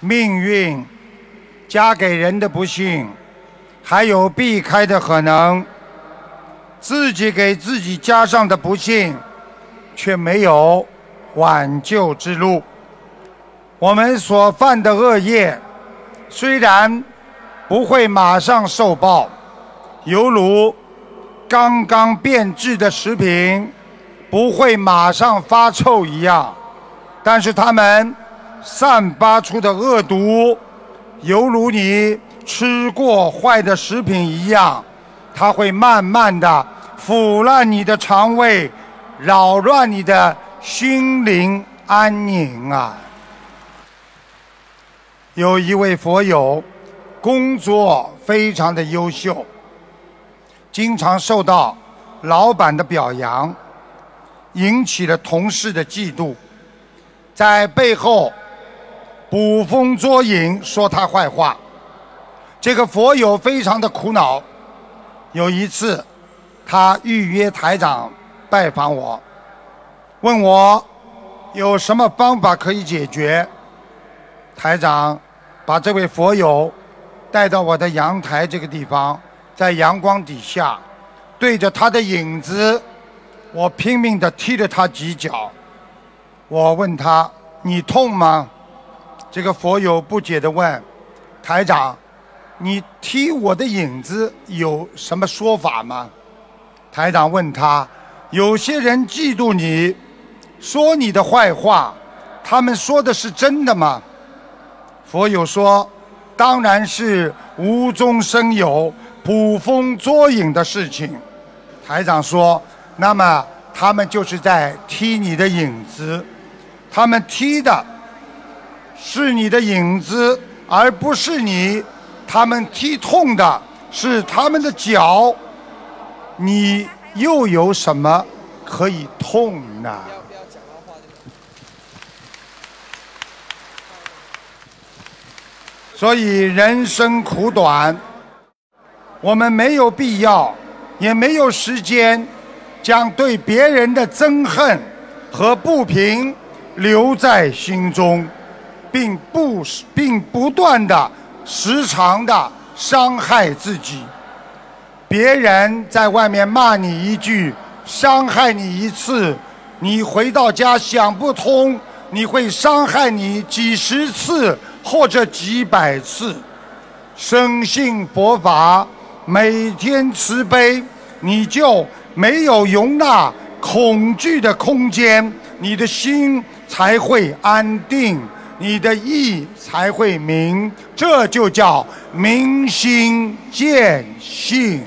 命运加给人的不幸，还有避开的可能；自己给自己加上的不幸，却没有挽救之路。我们所犯的恶业，虽然不会马上受报，犹如刚刚变质的食品不会马上发臭一样，但是它们散发出的恶毒，犹如你吃过坏的食品一样，它会慢慢的腐烂你的肠胃，扰乱你的心灵安宁啊。有一位佛友，工作非常的优秀，经常受到老板的表扬，引起了同事的嫉妒，在背后捕风捉影说他坏话。这个佛友非常的苦恼。有一次，他预约台长拜访我，问我有什么方法可以解决。台长把这位佛友带到我的阳台这个地方，在阳光底下，对着他的影子，我拼命地踢了他几脚。我问他：“你痛吗？”这个佛友不解地问：“台长，你踢我的影子有什么说法吗？”台长问他：“有些人嫉妒你，说你的坏话，他们说的是真的吗？”佛友说：“当然是无中生有、捕风捉影的事情。”台长说：“那么他们就是在踢你的影子，他们踢的是你的影子，而不是你。他们踢痛的是他们的脚，你又有什么可以痛呢？”所以人生苦短，我们没有必要，也没有时间，将对别人的憎恨和不平留在心中，并不并不断的时常的伤害自己。别人在外面骂你一句，伤害你一次，你回到家想不通，你会伤害你几十次。或者几百次，深信佛法，每天慈悲，你就没有容纳恐惧的空间，你的心才会安定，你的意才会明，这就叫明心见性。